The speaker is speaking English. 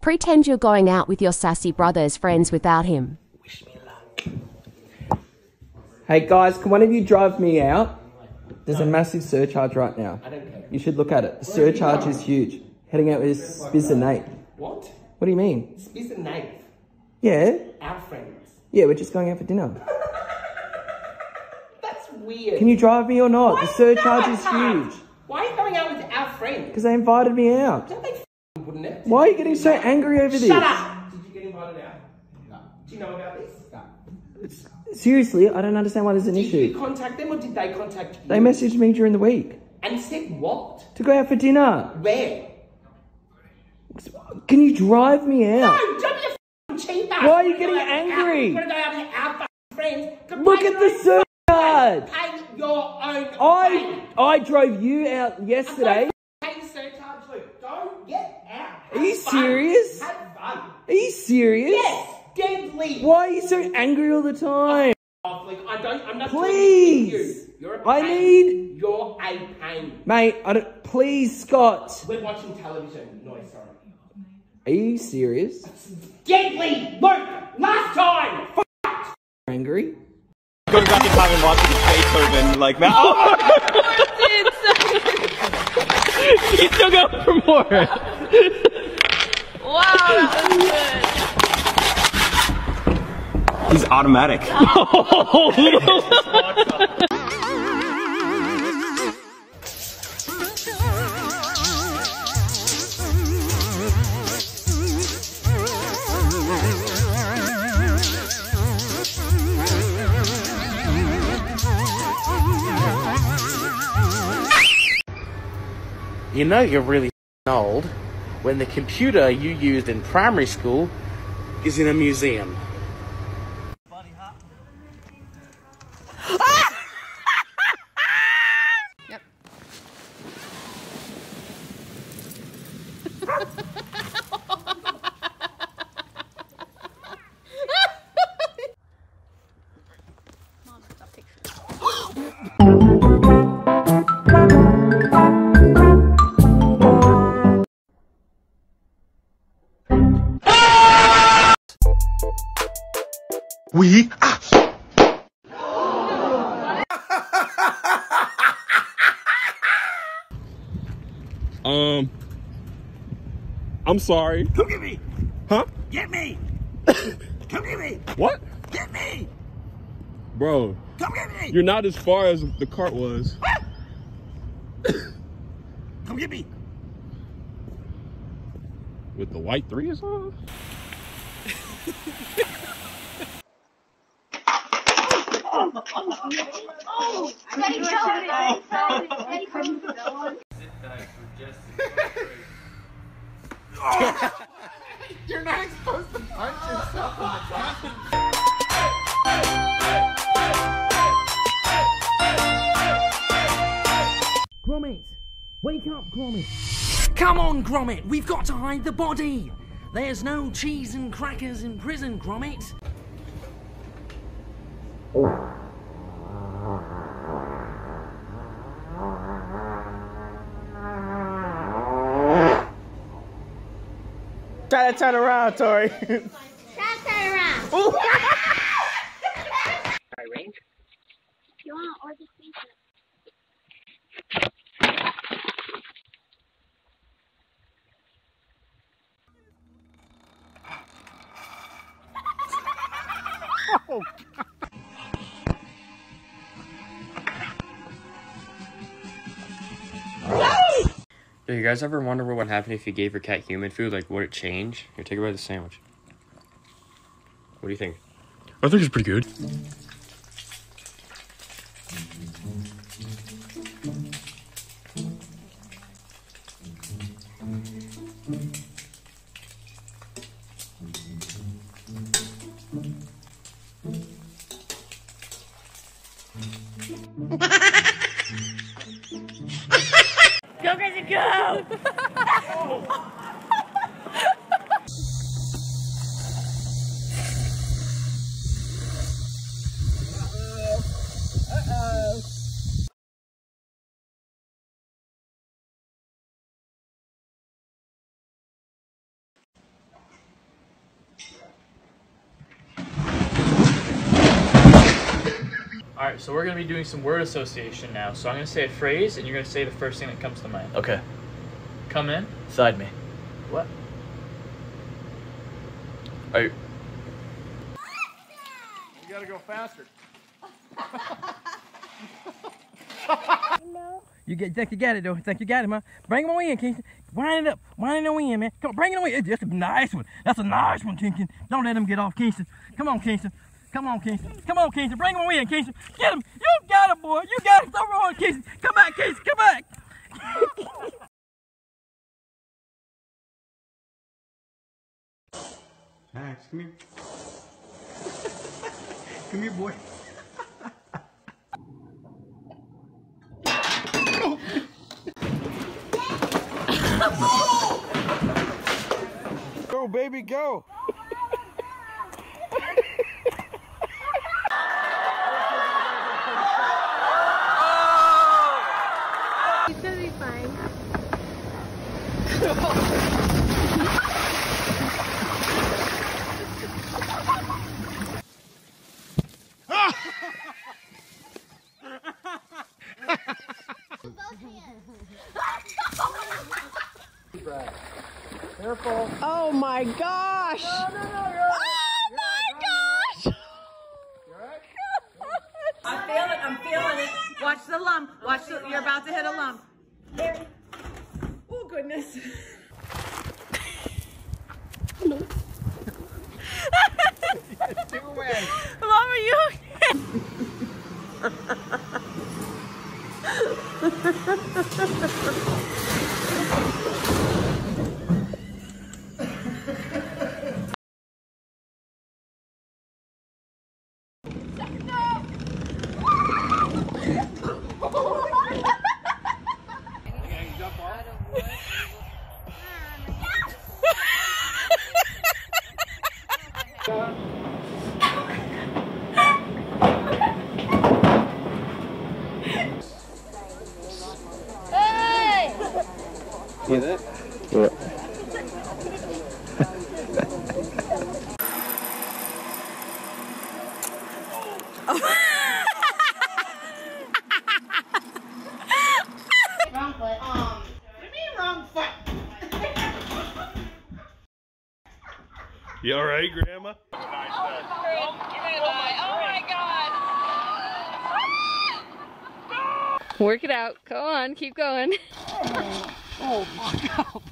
Pretend you're going out with your sassy brother's friends without him. Hey guys, can one of you drive me out? There's a massive surcharge right now. I don't care. You should look at it. The surcharge is huge. Heading out with Spiz and Nate. What? What do you mean? Spiz and Nate, Yeah? our friends. Yeah, we're just going out for dinner. That's weird. Can you drive me or not? Why The surcharge is can't. huge. Why are you going out with our friends? Because they invited me out. Don't they f***ing wouldn't it? Why are you getting so angry over this? Shut up! Did you get invited out? No. Do you know about this? No. Seriously, I don't understand why there's an Did you issue. contact them or did they contact you? They messaged me during the week And said what? to go out for dinner. Where? Can you drive me out? No, out? don't be a f***ing cheater! Why are you getting gonna go out- angry? We're gonna go out with our friends. Look at your the own surcharge. Your own I I drove you out yesterday. Pay the surcharge, Luke. Don't get out. Are you fun. serious? Have fun. Are you serious? Yes, deadly. Why are you so angry all the time? Oh, like I don't. I'm not. Please. you. You're a I pain. need- You're a pain. Mate, I don't please Scott. We're watching television. No, sorry. Are you serious? Deadly, Luke. Last time. Angry? Goes back in time and watches Beethoven like that. Oh! He's still going for more. Wow, that was good. He's automatic. Oh, You know you're really old when the computer you used in primary school is in a museum. Oui. Ah. Um, I'm sorry. Come get me. Huh? Get me. Come get me. What? Get me. Bro, Come get me. you're not as far as the cart was. Come get me. With the white three or something? You're not supposed to punch yourself in the Gromit! Wake up, Gromit! Come on, Gromit! We've got to hide the body! There's no cheese and crackers in prison, Gromit! Try to turn around, Tori. You want to order pizza? Do you guys ever wonder what would happen if you gave your cat human food? Like, would it change? Here, take a bite of the sandwich. What do you think? I think it's pretty good. All right, so we're gonna be doing some word association now. So I'm gonna say a phrase, and you're gonna say the first thing that comes to mind. Okay. Come in. Side me. What? Are you, You gotta go faster. You get, think you got it though. Think you got it, man. Bring him on in, Kingston. Wind it up. Wind it on in, man. Come on, bring it on in. That's a nice one. That's a nice one, Kingston. Don't let him get off, Kingston. Come on, Kingston. Come on, Kingston. Come on, Kingston. Bring him on in, Kingston. Get him. You got it, boy. You got it. Stop wrong, Kingston. Come back, Kingston. Come back. Max, come here. come here, boy. go, baby, go. He's gonna be fine. Careful. Oh my gosh! No, no, no, you're Oh my gosh! I feel it. I'm feeling it. Watch the lump. Watch the. You're about to hit a lump. Oh goodness. Mama, you. Hey! See that? Wrong foot. Um. What do you mean wrong foot? You alright, Grandma? Oh my god! Work it out. Go on. Keep going. Oh, oh my god.